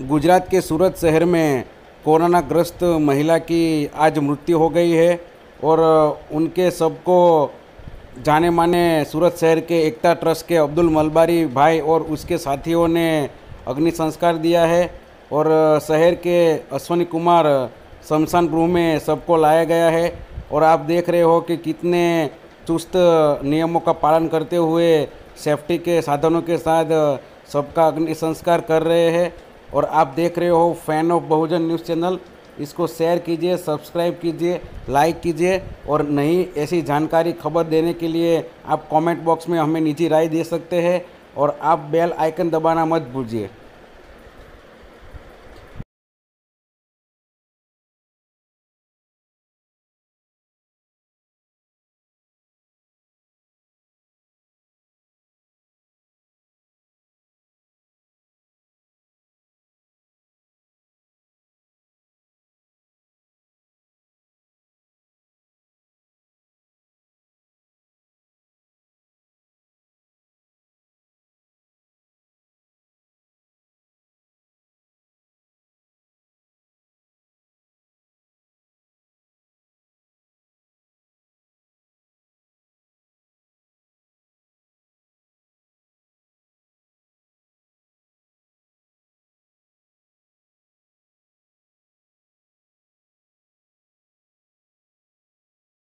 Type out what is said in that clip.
गुजरात के सूरत शहर में कोरोना ग्रस्त महिला की आज मृत्यु हो गई है और उनके सबको जाने माने सूरत शहर के एकता ट्रस्ट के अब्दुल मलबारी भाई और उसके साथियों ने अग्नि संस्कार दिया है और शहर के अश्वनी कुमार शमशान गृह में सबको लाया गया है। और आप देख रहे हो कि कितने चुस्त नियमों का पालन करते हुए सेफ्टी के साधनों के साथ सबका अग्नि संस्कार कर रहे हैं। और आप देख रहे हो fan of Bahujan news channel. इसको शेयर कीजिए सब्सक्राइब कीजिए लाइक कीजिए और नई ऐसी जानकारी खबर देने के लिए आप कमेंट बॉक्स में हमें निजी राय दे सकते हैं और आप बेल आइकन दबाना मत भूलिए।